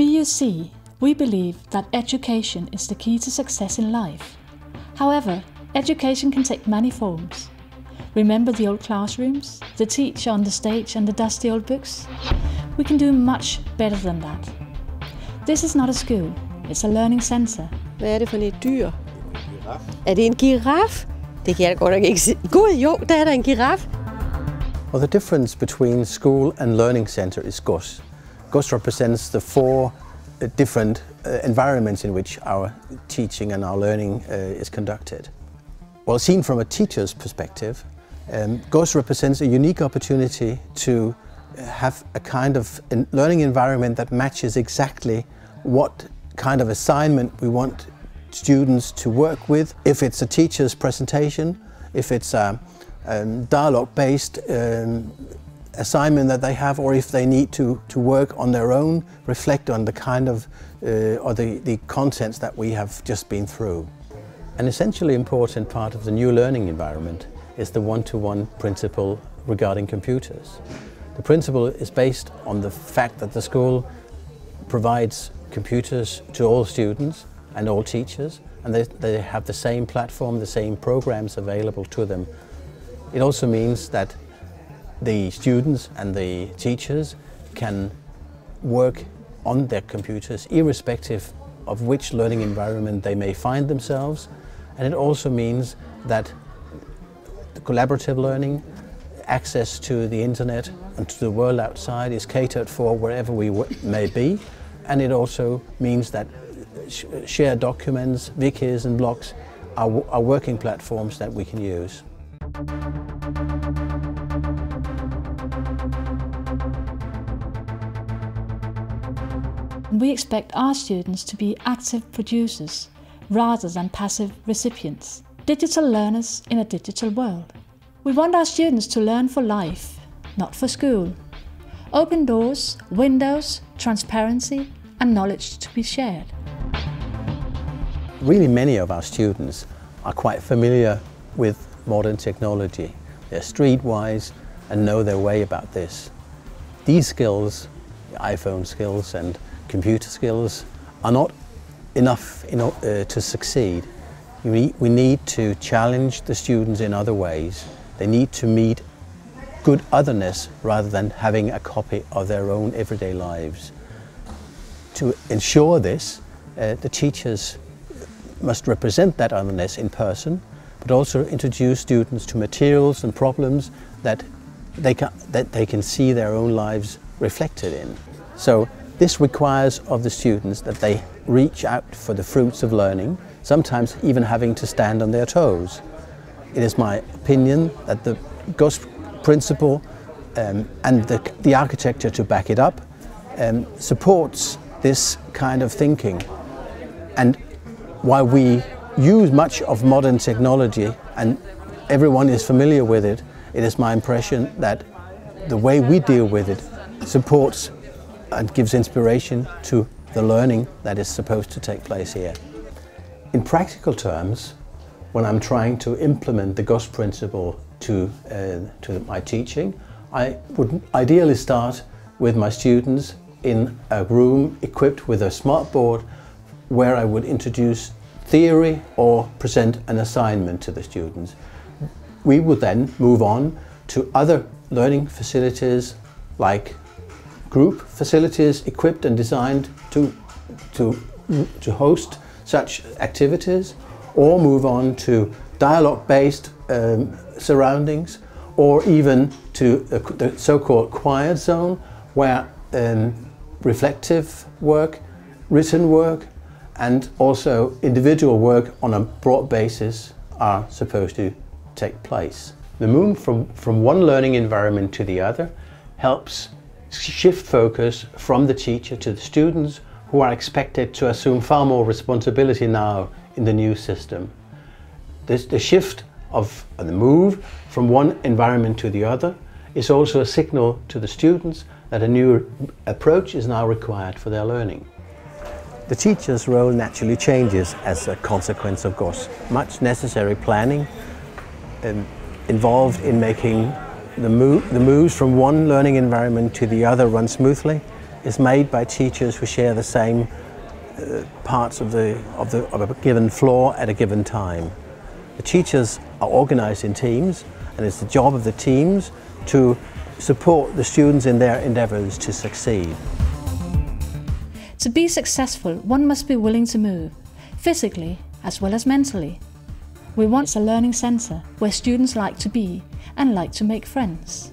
VUC, we believe that education is the key to success in life. However, education can take many forms. Remember the old classrooms, the teacher on the stage and the dusty old books? We can do much better than that. This is not a school, it's a learning center. Hvad er det for et dyr? Er det en giraf? Det kan jeg godt nok ikke se. God, jo, der er der en giraf. Well, the difference between school and learning center is GODS. GODS represents the four uh, different uh, environments in which our teaching and our learning uh, is conducted. Well, seen from a teacher's perspective, um, represents a unique opportunity to have a kind of learning environment that matches exactly what kind of assignment we want students to work with. If it's a teacher's presentation, if it's a um, dialogue-based um, assignment that they have, or if they need to, to work on their own, reflect on the kind of, uh, or the, the contents that we have just been through. An essentially important part of the new learning environment is the one-to-one -one principle regarding computers. The principle is based on the fact that the school provides computers to all students and all teachers and they, they have the same platform, the same programs available to them. It also means that the students and the teachers can work on their computers irrespective of which learning environment they may find themselves and it also means that collaborative learning, access to the internet and to the world outside is catered for wherever we may be and it also means that shared documents, wikis and blogs are, are working platforms that we can use. We expect our students to be active producers rather than passive recipients, digital learners in a digital world. We want our students to learn for life, not for school. Open doors, windows, transparency and knowledge to be shared. Really many of our students are quite familiar with modern technology. They're streetwise and know their way about this. These skills, iPhone skills and computer skills, are not enough in, uh, to succeed. We need to challenge the students in other ways. They need to meet good otherness rather than having a copy of their own everyday lives. To ensure this, uh, the teachers must represent that otherness in person, but also introduce students to materials and problems that they can, that they can see their own lives reflected in. So this requires of the students that they reach out for the fruits of learning, sometimes even having to stand on their toes. It is my opinion that the GODS principle um, and the, the, architecture to back it up um, supports this kind of thinking. And while we use much of modern technology and everyone is familiar with it, it is my impression that the way we deal with it supports and gives inspiration to the learning that is supposed to take place here. In practical terms, when I'm trying to implement the GODS principle to, uh, to my teaching, I would ideally start with my students in a room equipped with a smart board where I would introduce theory or present an assignment to the students. We would then move on to other learning facilities like group facilities equipped and designed to, to, to host such activities or move on to dialogue-based um, surroundings or even to the so-called quiet zone where um, reflective work, written work and also individual work on a broad basis are supposed to take place. The move from, from one learning environment to the other helps shift focus from the teacher to the students who are expected to assume far more responsibility now in the new system. This, the shift of the move from one environment to the other is also a signal to the students that a new approach is now required for their learning. The teacher's role naturally changes as a consequence of GODS. Much necessary planning um, involved in making the, move, the moves from one learning environment to the other run smoothly is made by teachers who share the same uh, parts of, the, of, the, of a given floor at a given time. The teachers are organized in teams and it's the job of the teams to support the students in their endeavours to succeed. To be successful, one must be willing to move, physically as well as mentally. We want a learning centre where students like to be and like to make friends.